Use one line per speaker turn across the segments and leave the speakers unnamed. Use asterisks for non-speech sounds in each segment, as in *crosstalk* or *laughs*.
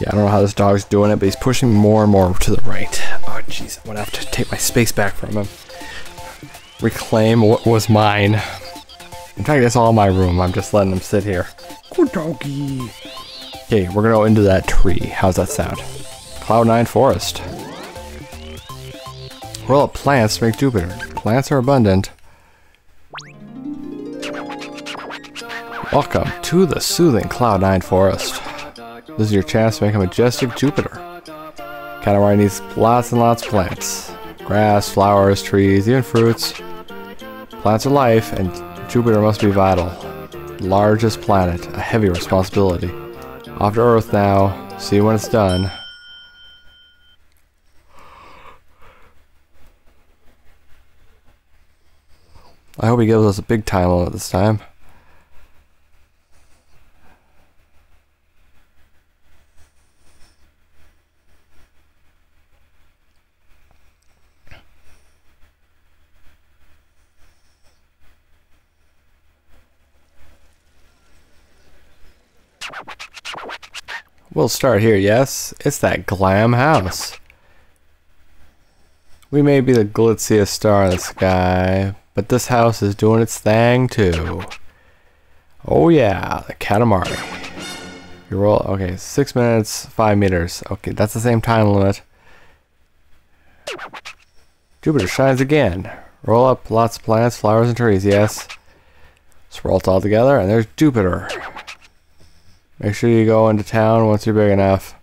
Yeah, I don't know how this dog's doing it, but he's pushing more and more to the right. Oh, jeez, I'm gonna have to take my space back from him. Reclaim what was mine. In fact, it's all my room. I'm just letting him sit here. Good doggy. Okay, we're gonna go into that tree. How's that sound? Cloud9 Forest. Roll up plants to make Jupiter. Plants are abundant. Welcome to the soothing Cloud9 Forest. This is your chance to make a majestic Jupiter. Katamari needs lots and lots of plants. Grass, flowers, trees, even fruits. Plants are life, and Jupiter must be vital. Largest planet, a heavy responsibility. Off to Earth now, see when it's done. I hope he gives us a big time limit this time. We'll start here, yes? It's that glam house. We may be the glitziest star in the sky, but this house is doing its thing too. Oh yeah, the Katamari. You roll, okay, six minutes, five meters. Okay, that's the same time limit. Jupiter shines again. Roll up lots of plants, flowers, and trees, yes. Roll it all together, and there's Jupiter. Make sure you go into town once you're big enough.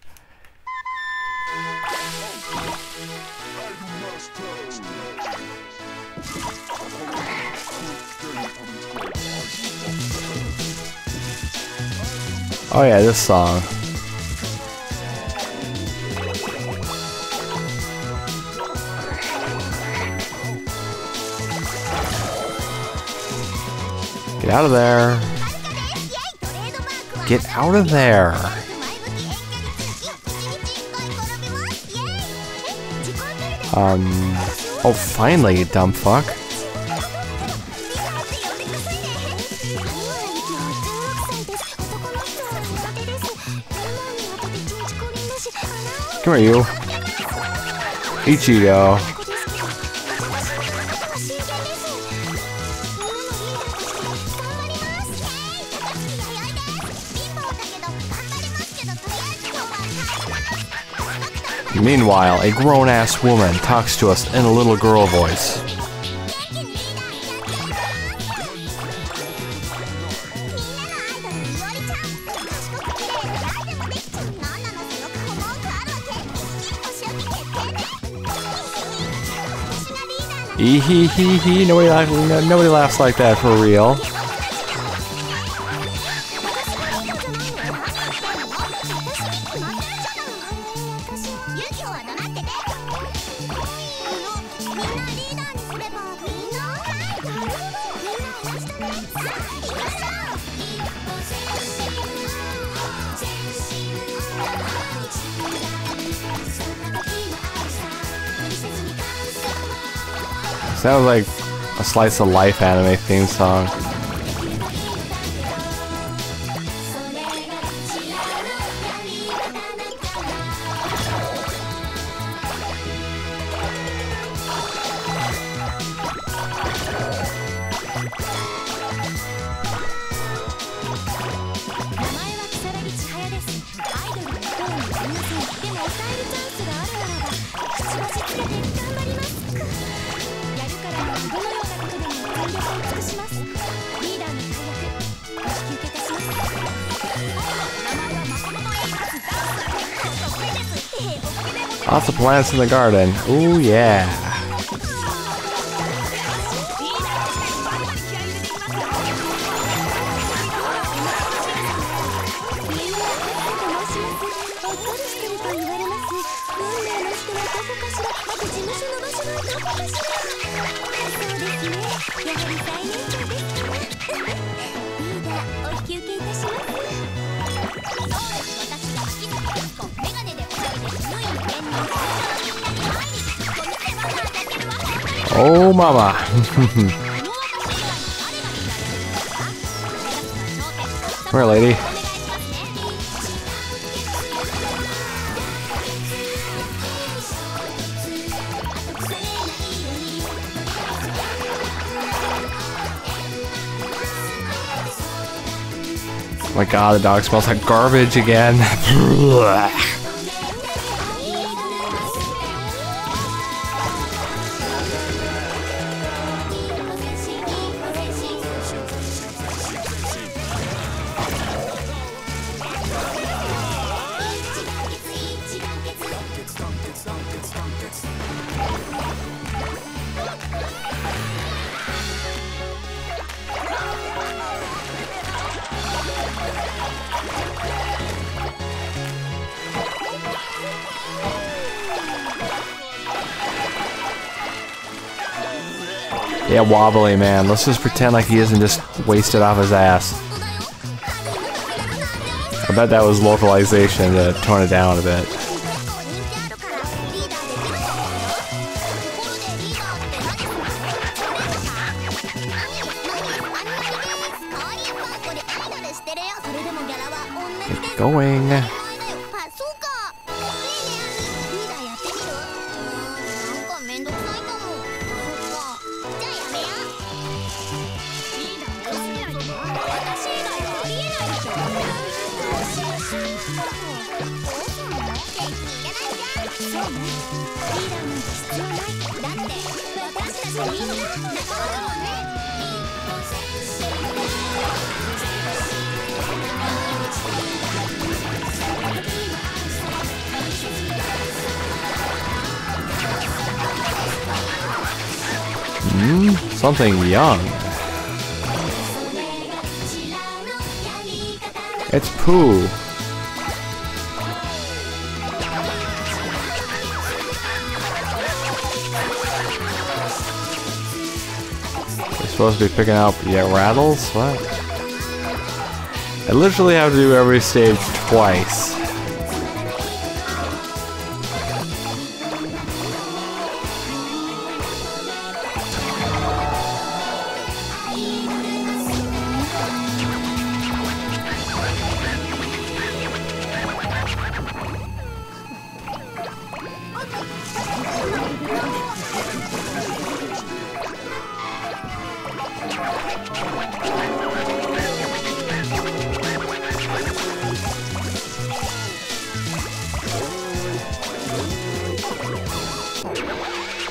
Oh yeah, this song. Get out of there. Get out of there. Um, oh finally, dumb fuck. Come here, you. Ichigo. Meanwhile, a grown-ass woman talks to us in a little girl voice. Hee. Nobody, laugh, nobody laughs like that for real. Sounds like a slice of life anime theme song. Plants in the garden. Ooh, yeah. *laughs* Oh, mama. *laughs* Where, lady. My god, the dog smells like garbage again. *laughs* Yeah, wobbly man. Let's just pretend like he isn't just wasted off his ass. I bet that was localization to tone it down a bit. going. Something young. It's Pooh. We're supposed to be picking up yeah rattles? What? I literally have to do every stage twice.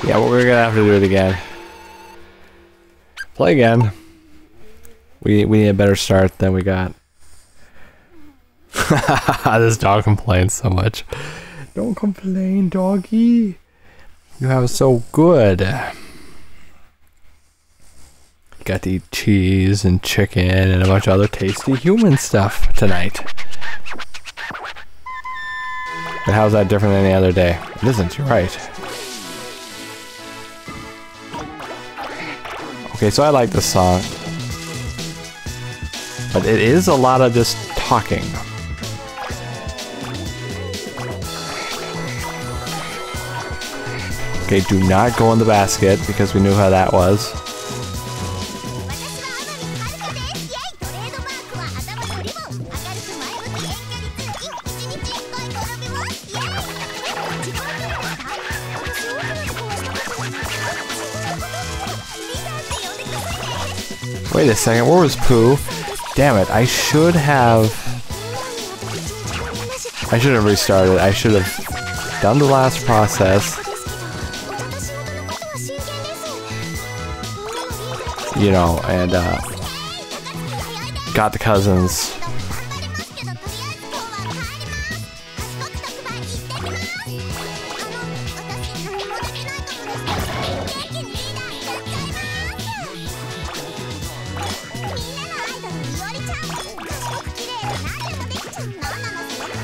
Yeah, well, we're gonna have to do it again. Play again. We we need a better start than we got. *laughs* this dog complains so much. Don't complain, doggy. You have so good. Got to eat cheese and chicken and a bunch of other tasty human stuff tonight. But how's that different than any other day? It isn't, you're right. Okay, so I like this song. But it is a lot of just talking. Okay, do not go in the basket because we knew how that was. Wait a second, where was Pooh? Damn it, I should have... I should have restarted. I should have done the last process. You know, and uh, got the cousins.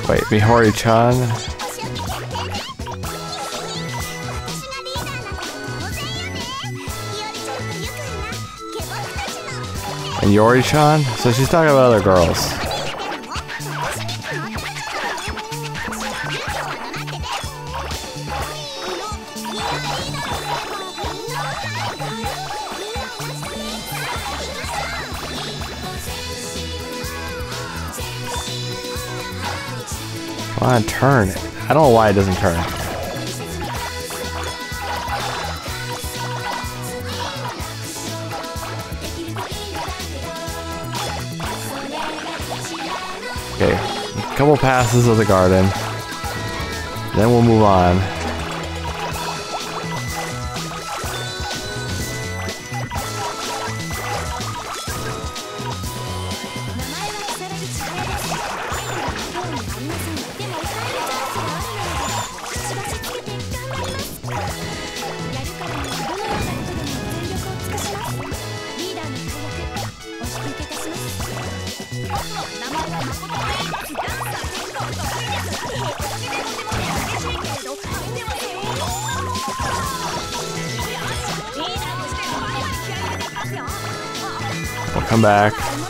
Wait, Mihori-chan? And Yori-chan? So she's talking about other girls. On, turn. I don't know why it doesn't turn. Okay, a couple passes of the garden. Then we'll move on.
ます。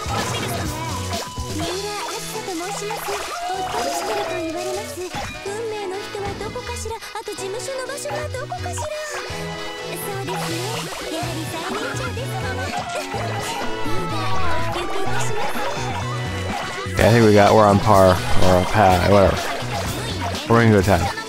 Yeah, I think we got, we're on par, or a pat, whatever. We're in good time.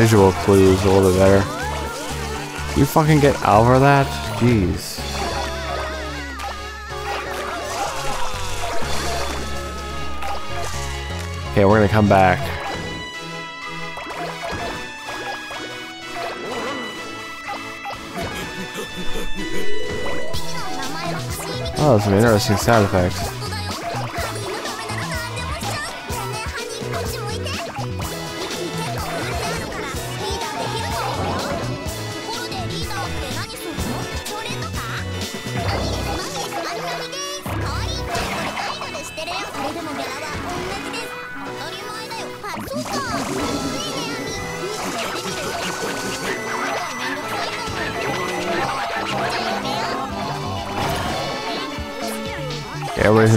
Visual clues a little better. You fucking get over that? Jeez. Okay, we're gonna come back. Oh, some interesting sound effects.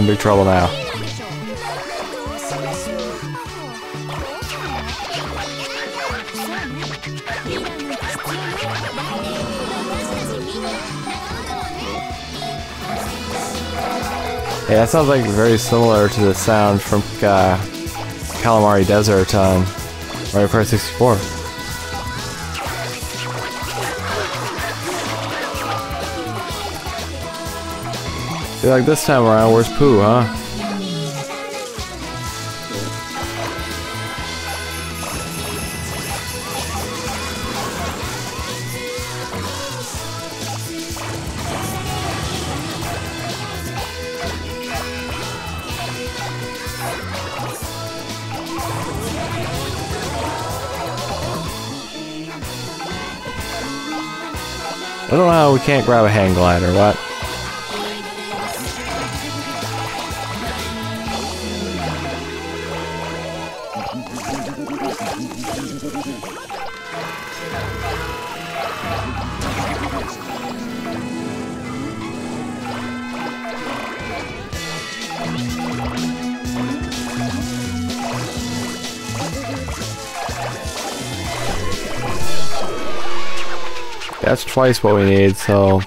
In big trouble now. Yeah, that sounds like very similar to the sound from uh, Kalimari Desert on Mario Kart 64. Like this time around, where's Pooh, huh? I don't know how we can't grab a hang glider, what? That's twice what we need, so...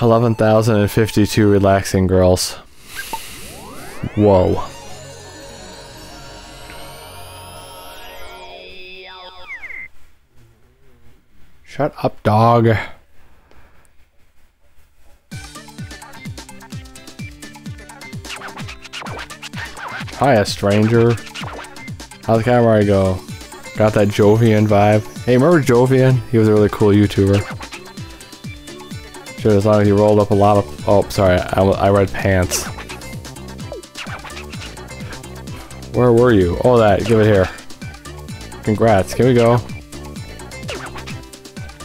11,052 relaxing girls. Whoa. Shut up, dog. Hiya, stranger. How's the camera go? Got that Jovian vibe. Hey, remember Jovian? He was a really cool YouTuber. Sure, as long as he rolled up a lot of... Oh, sorry, I, I read pants. Where were you? Oh, that. Give it here. Congrats. Here we go.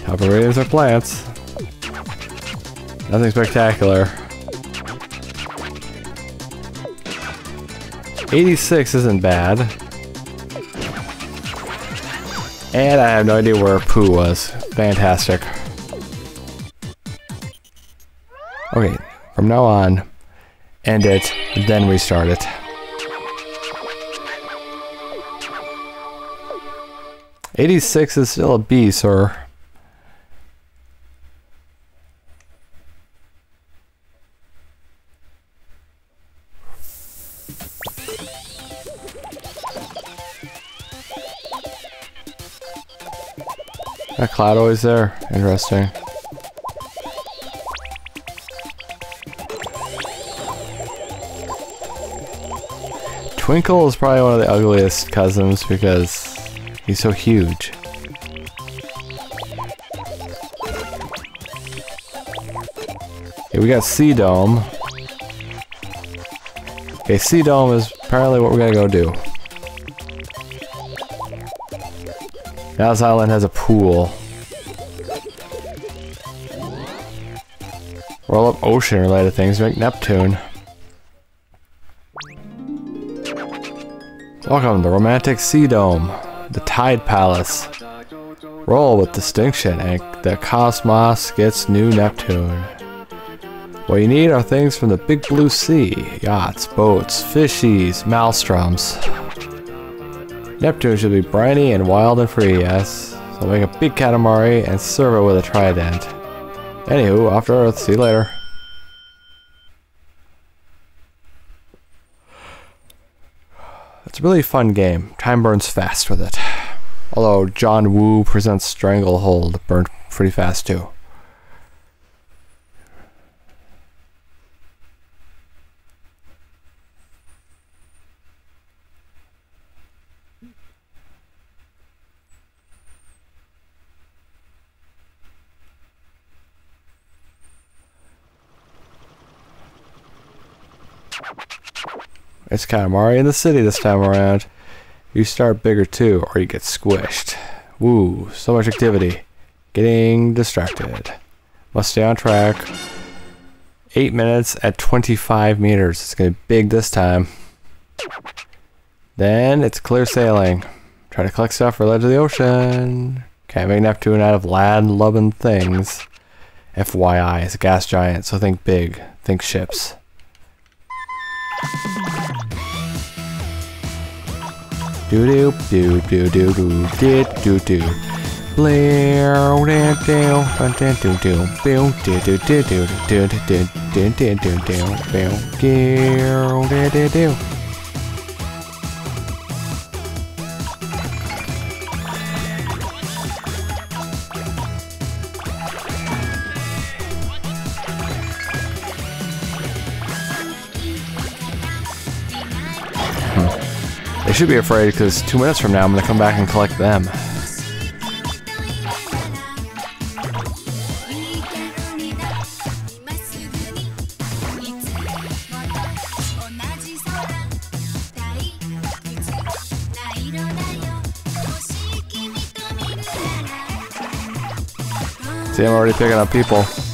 Top ratings are plants. Nothing spectacular. Eighty-six isn't bad. And I have no idea where Pooh was. Fantastic. Okay, from now on, end it, then restart it. Eighty-six is still a B, sir. Cloud always there. Interesting. Twinkle is probably one of the ugliest cousins because he's so huge. Okay, we got Sea Dome. Okay, Sea Dome is apparently what we're gonna go do. Now's Island has a pool. Roll up ocean related things, make Neptune. Welcome to the Romantic Sea Dome, the Tide Palace. Roll with distinction and the cosmos gets new Neptune. What you need are things from the big blue sea, yachts, boats, fishies, maelstroms. Neptune should be briny and wild and free, yes. So make a big Katamari and serve it with a trident. Anywho, off to Earth, see you later. It's a really fun game. Time burns fast with it. Although John Woo presents Stranglehold burned pretty fast too. It's Katamari in the city this time around. You start bigger too, or you get squished. Woo, so much activity. Getting distracted. Must stay on track. 8 minutes at 25 meters. It's gonna be big this time. Then it's clear sailing. Try to collect stuff for Ledge of the Ocean. Can't make Neptune out of land-loving things. FYI, it's a gas giant, so think big. Think ships. Do do do do do do do do do. Blair do do do do do do do do do do do do do do do do do do do They should be afraid because two minutes from now I'm gonna come back and collect them. See, I'm already picking up people.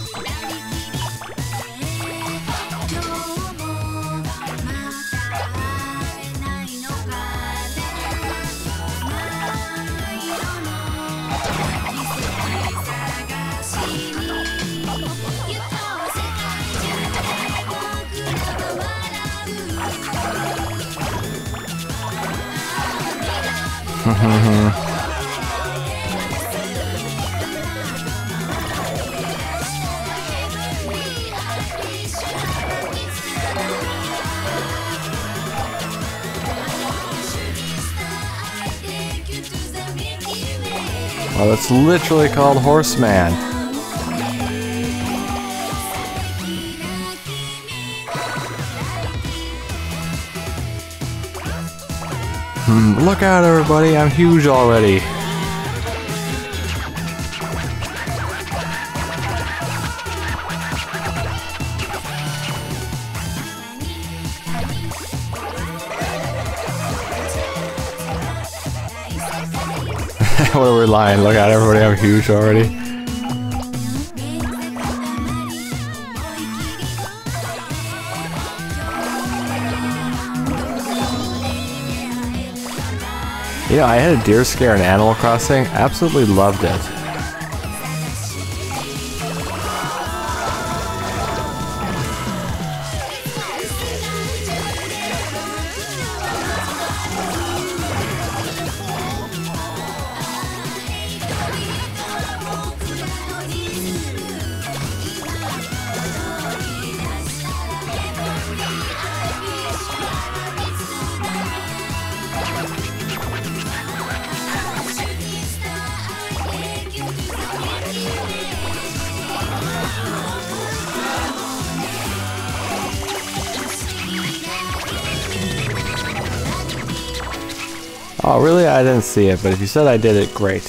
Literally called Horseman. Hmm, look out, everybody! I'm huge already. *laughs* what are we lying? Look at everybody, I'm huge already.
You know, I had a deer scare in Animal Crossing. Absolutely loved it. Didn't see it, but if you said I did it, great.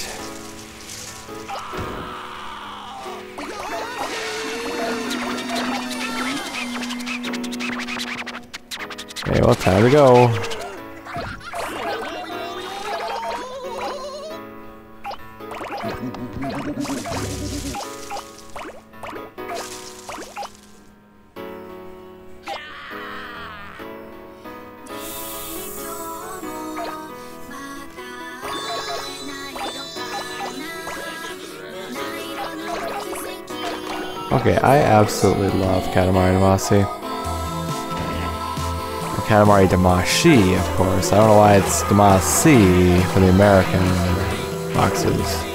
Okay, well, time to go. Okay, I absolutely love Katamari Damacy. Katamari Damashi, of course. I don't know why it's Damacy for the American boxes.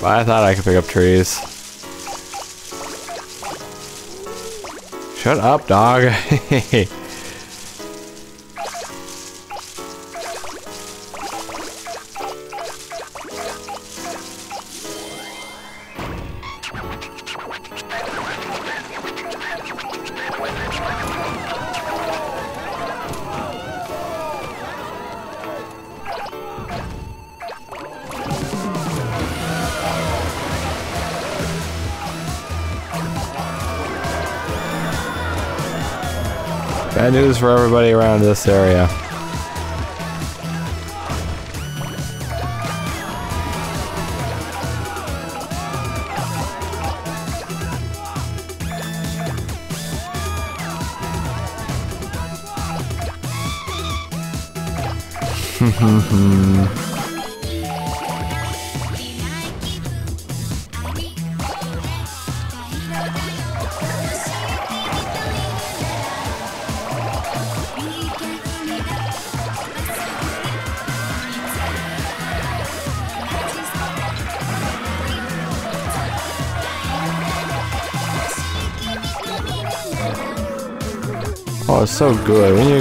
Yep, I thought I could pick up trees. Shut up, dog. *laughs* Bad news for everybody around this area. Good.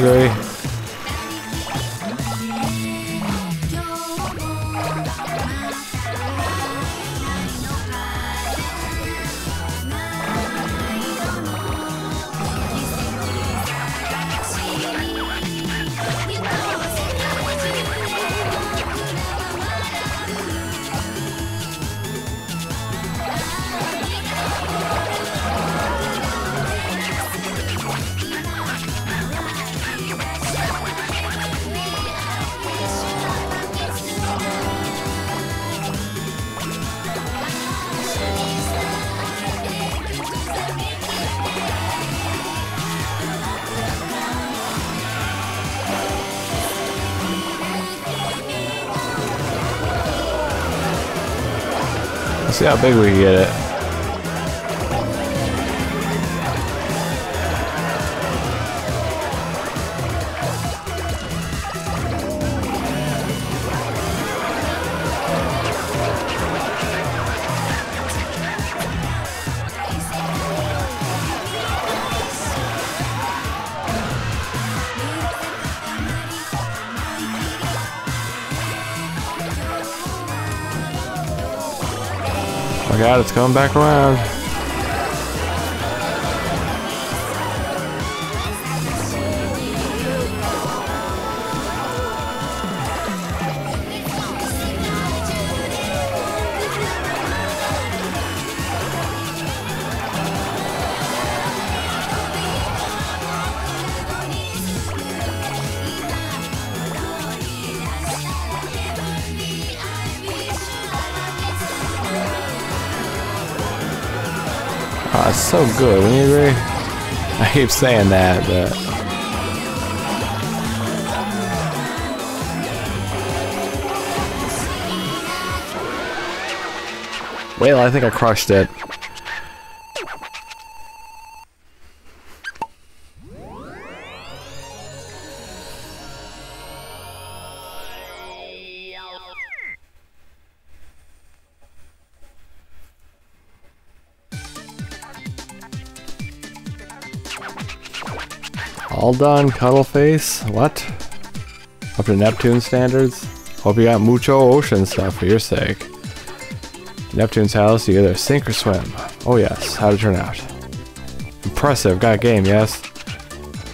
Let's see how big we can get it.
It's coming back around. So good, wouldn't you agree? I keep saying that, but... Well, I think I crushed it. All done, cuddle face. What? Up to Neptune standards? Hope you got mucho ocean stuff for your sake. Neptune's house, you either sink or swim. Oh yes, how'd it turn out? Impressive, got game, yes?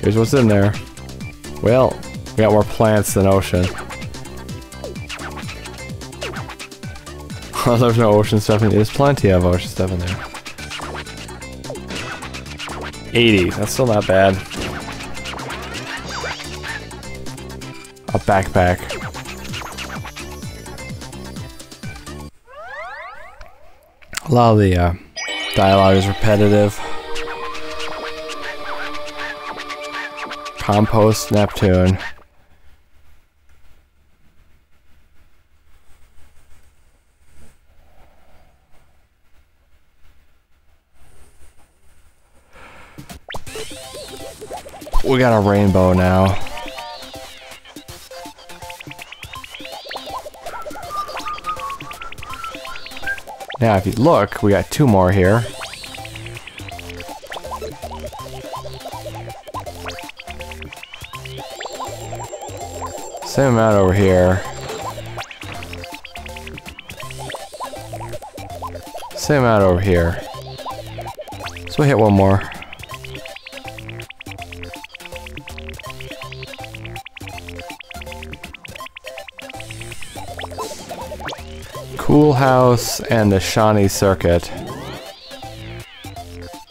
Here's what's in there. Well, we got more plants than ocean. *laughs* There's no ocean stuff in There's plenty of ocean stuff in there. 80, that's still not bad. A backpack. A lot of the uh, dialogue is repetitive. Compost Neptune. We got a rainbow now. Now, if you look, we got two more here. Same amount over here. Same amount over here. So we hit one more. Cool House and the Shawnee Circuit.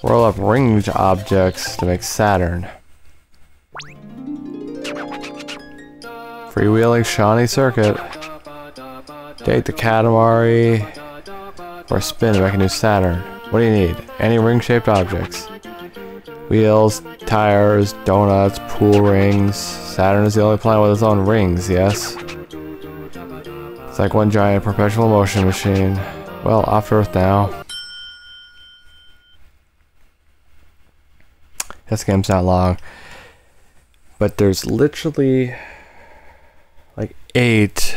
Roll up ringed objects to make Saturn. Freewheeling Shawnee Circuit. Date the Katamari. Or spin to make a new Saturn. What do you need? Any ring-shaped objects. Wheels, tires, donuts, pool rings. Saturn is the only planet with its own rings, yes? It's like one giant perpetual motion machine. Well, off Earth now. This game's not long. But there's literally like eight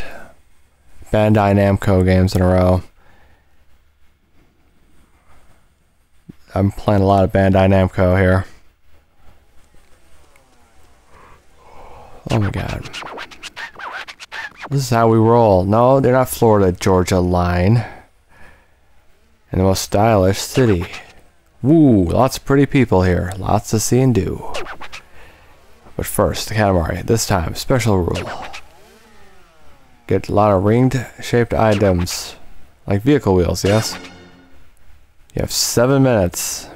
Bandai Namco games in a row. I'm playing a lot of Bandai Namco here. Oh my god. This is how we roll. No, they're not Florida Georgia line. And the most stylish city. Woo, lots of pretty people here. Lots to see and do. But first, the Katamari. This time, special rule. Get a lot of ringed shaped items. Like vehicle wheels, yes? You have seven minutes.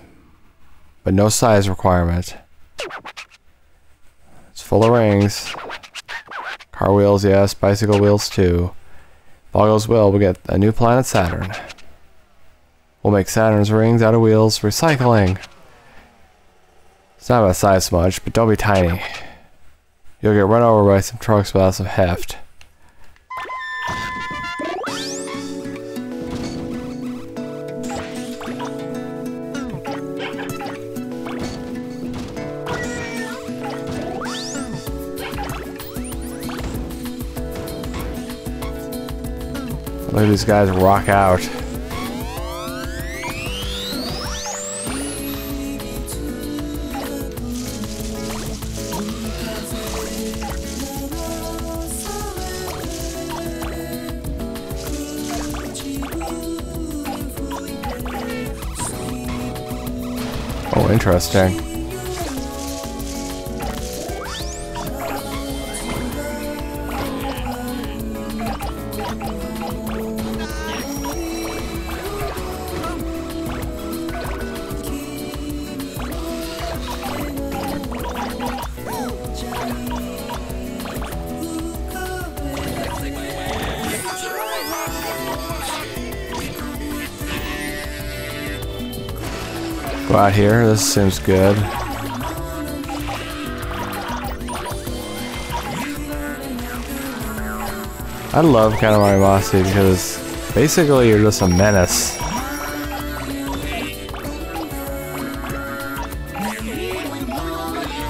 But no size requirement. It's full of rings. Car wheels, yes. Bicycle wheels, too. If all goes well, we'll get a new planet Saturn. We'll make Saturn's rings out of wheels. Recycling! It's not about size much, but don't be tiny. You'll get run over by some trucks without some heft. Let these guys rock out.
Oh, interesting. Go out here. This seems good. I love Katamari Damacy because basically you're just a menace.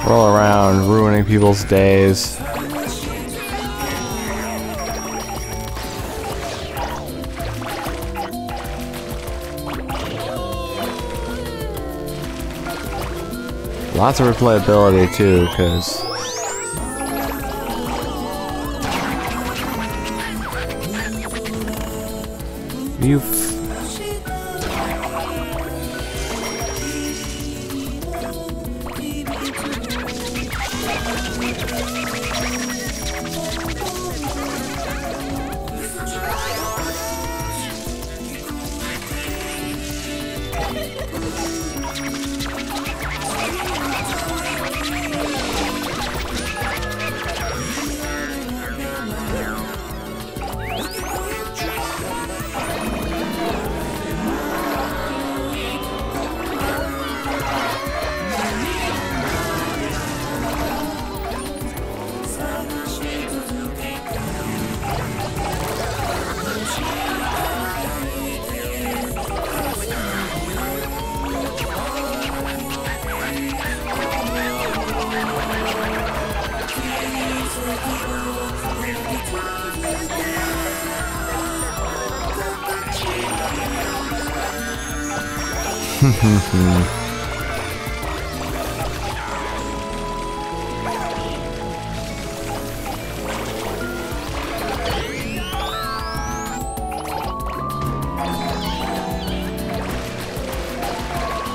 Roll around, ruining people's days. Lots of replayability too, because you.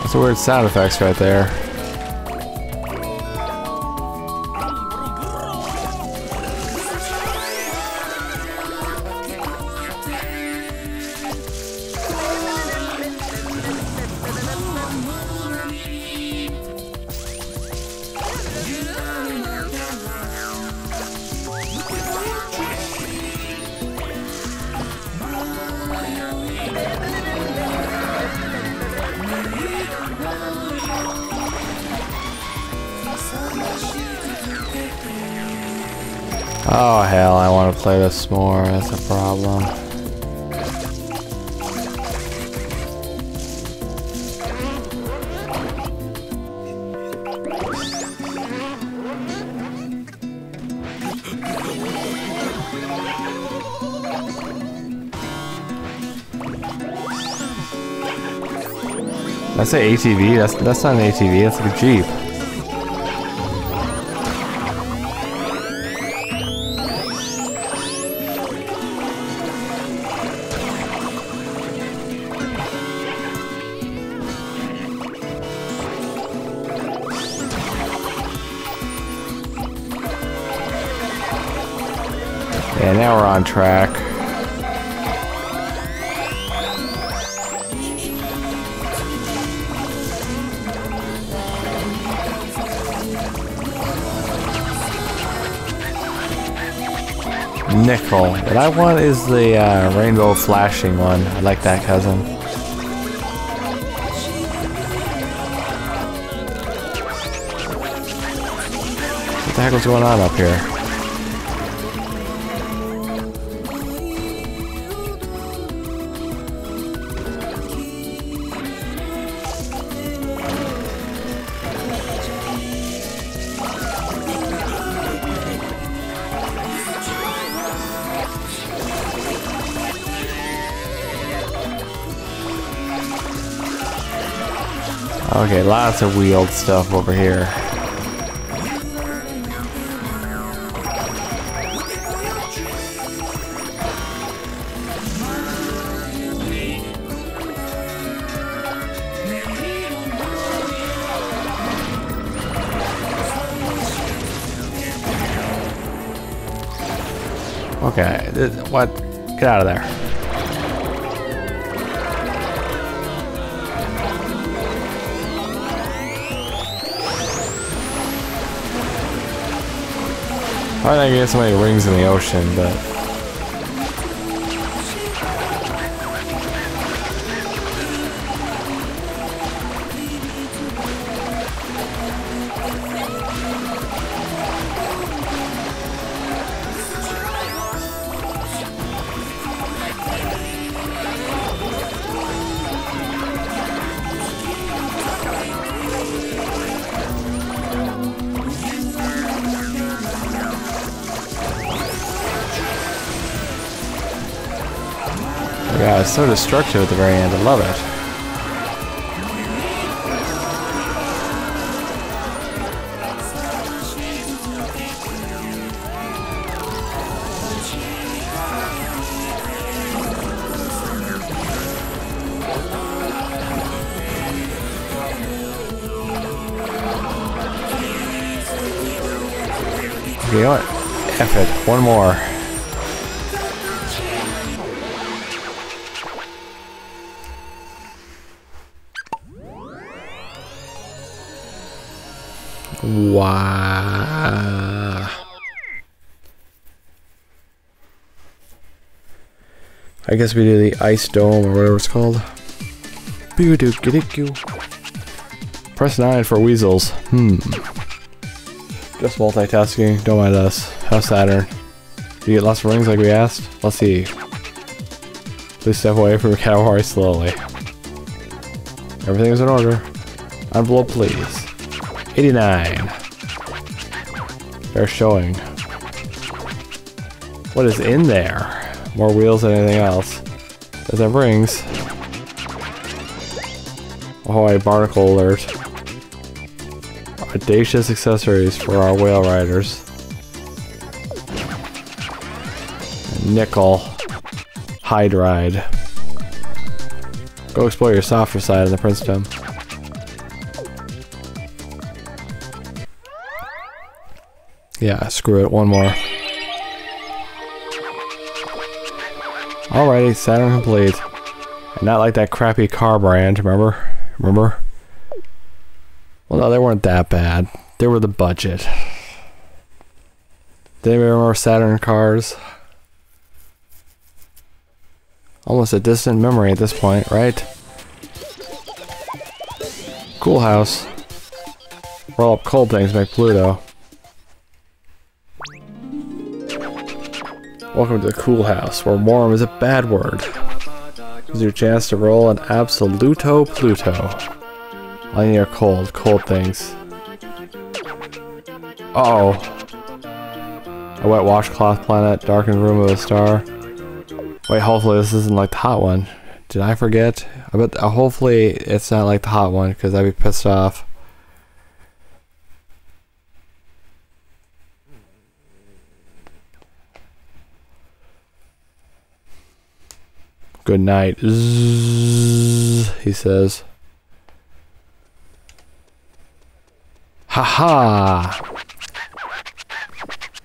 That's a weird sound effects right there. Play more. That's a problem. That's an ATV. That's that's not an ATV. That's like a Jeep. On track. Nickel. What I want is the uh, rainbow flashing one. I like that cousin. What the heck was going on up here? Okay, lots of wheeled stuff over here.
Okay, what? Get out of there. Not gonna get so many rings in the ocean, but so destructive at the very end. I love it. You know what? F it. One more. Wow. I guess we do the ice dome or whatever it's called. Press 9 for weasels. Hmm. Just multitasking. Don't mind us. How's Saturn? Do you get lots of rings like we asked? Let's see. Please step away from Katamari slowly. Everything is in order. Envelope, please. 89. They're showing. What is in there? More wheels than anything else. There's have rings. Oh, a barnacle alert. Audacious accessories for our whale riders. Nickel. Hydride. Go explore your softer side of the princedom. Yeah, screw it. One more. Alrighty, Saturn complete. And not like that crappy car brand, remember? Remember? Well, no, they weren't that bad. They were the budget. Anybody remember Saturn cars? Almost a distant memory at this point, right? Cool house. Roll up cold things, make Pluto. Welcome to the cool house, where warm is a bad word. This is your chance to roll an absoluto Pluto. I need cold, cold things. Uh oh. A wet washcloth planet, darkened room of a star. Wait, hopefully this isn't like the hot one. Did I forget? I bet uh, hopefully it's not like the hot one because I'd be pissed off. Good night. Zzz, he says. Haha! -ha.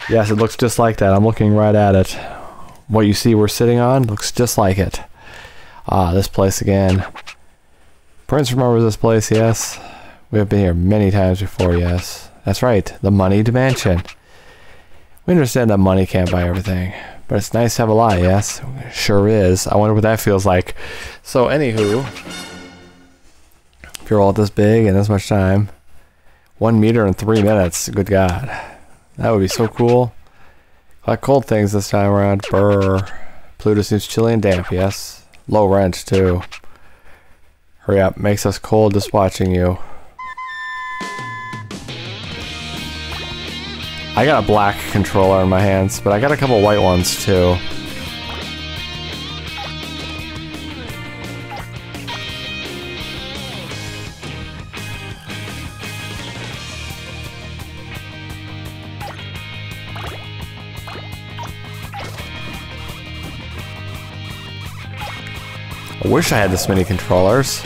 Yes, it looks just like that. I'm looking right at it. What you see we're sitting on looks just like it. Ah, this place again. Prince remembers this place, yes. We have been here many times before, yes. That's right, the moneyed mansion. We understand that money can't buy everything, but it's nice to have a lot, yes? Sure is. I wonder what that feels like. So, anywho, if you're all this big and this much time, one meter in three minutes, good God. That would be so cool. Like cold things this time around. Brr. Pluto seems chilly and damp, yes. Low rent, too. Hurry up, makes us cold just watching you. I got a black controller in my hands, but I got a couple white ones too. I wish I had this many controllers.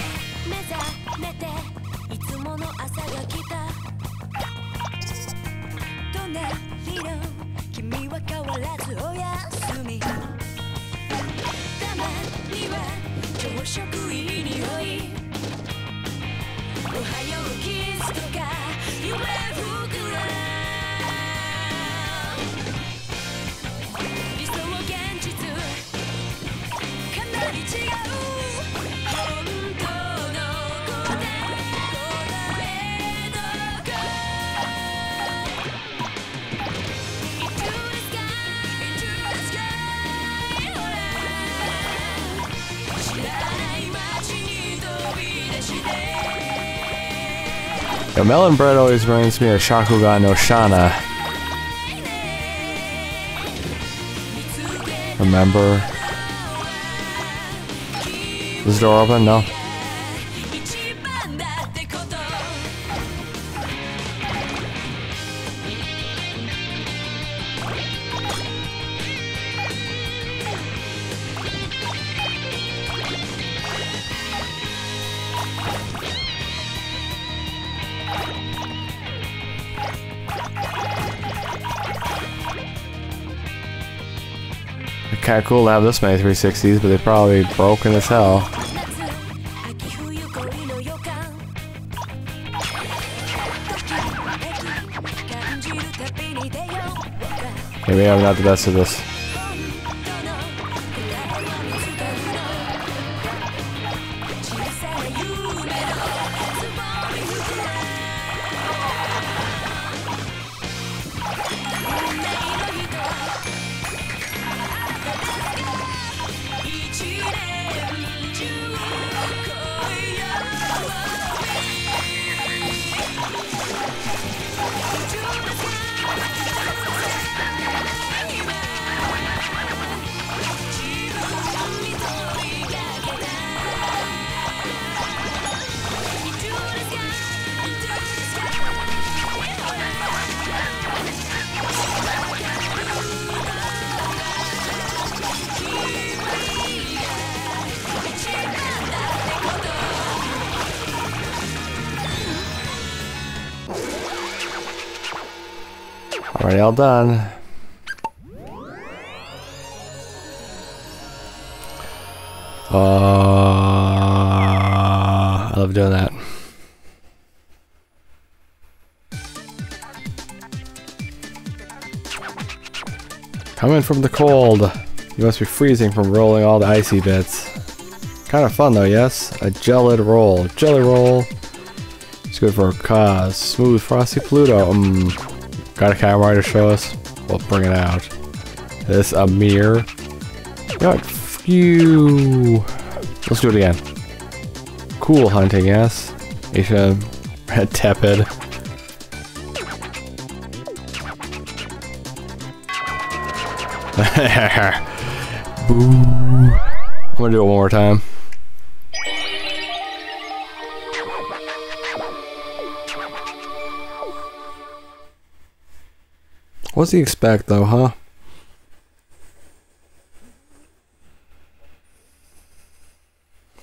Melon bread always reminds me of Shakugan no Shana. Remember? Is the door open? No.
kind
of cool to have this many 360s, but they're probably broken as hell. Maybe we have not the best of this. Done. Uh, I love doing that. Coming from the cold. You must be freezing from rolling all the icy bits. Kind of fun though, yes? A gelid roll. Jelly roll. It's good for a cause. Smooth, frosty Pluto. Mm. Got a camera to show us? We'll bring it out. This a mirror. Know what? Let's do it again. Cool hunting, yes. Asia Red tepid. *laughs* Boo. I'm gonna do it one more time. What's he expect though, huh?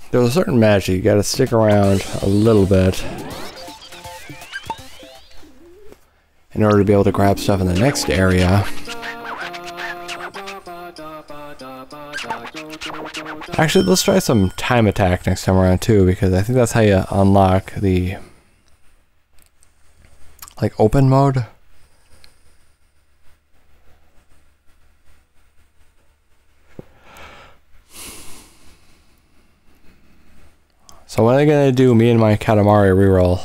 There's a certain magic you gotta stick around a little bit in order to be able to grab stuff in the next area. Actually, let's try some time attack next time around too, because I think that's how you unlock the like open mode. So what are they gonna do me and my Katamari reroll?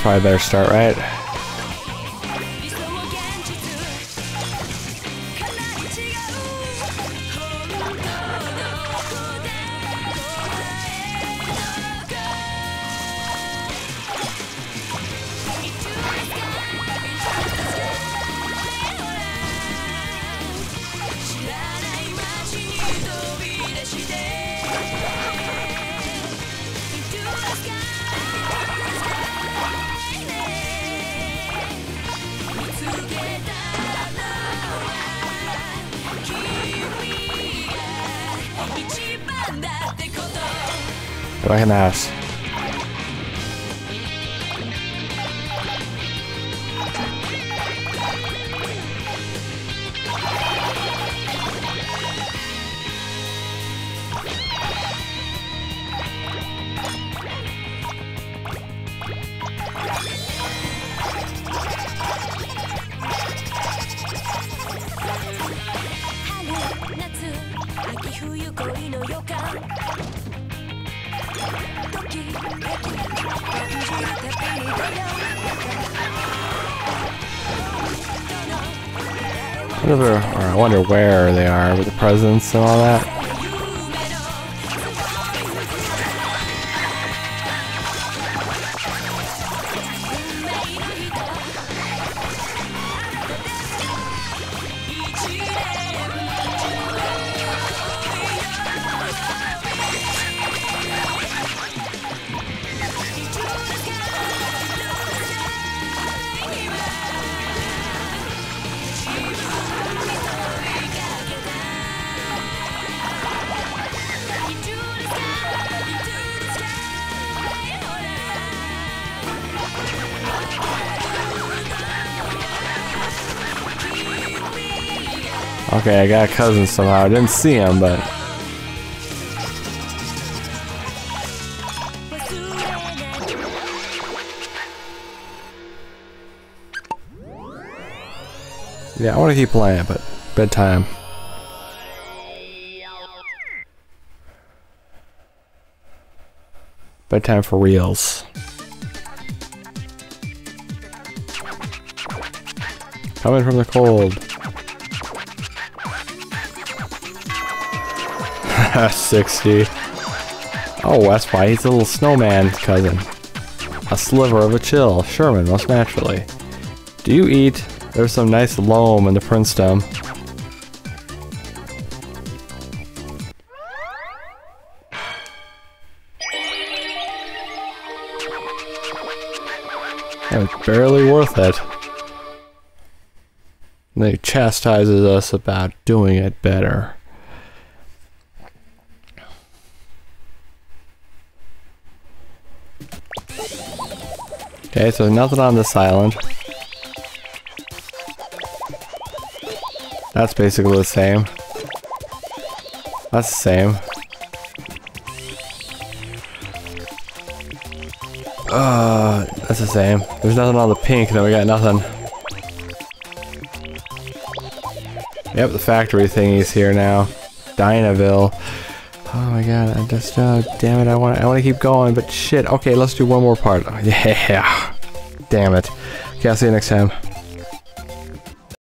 Probably a better start, right?
Where they are with the presents and all that. I got a cousin somehow. I didn't see him, but yeah, I want to keep playing, but bedtime. Bedtime for reals. Coming from the cold. *laughs* 60. Oh, that's why he's a little snowman cousin. A sliver of a chill. Sherman, most naturally. Do you eat? There's some nice loam in the princedom. That was barely worth it. And then he chastises us about doing it better. Okay, so nothing on this island. That's basically the same. That's the same. Uh, that's the same. There's nothing on the pink, then we got nothing. Yep, the factory thingy's here now. Dynaville. Oh my god, I just, uh, damn it, I want I want to keep going, but shit. Okay, let's do one more part. *laughs* Yeah. Damn it. Okay, I'll see you next time.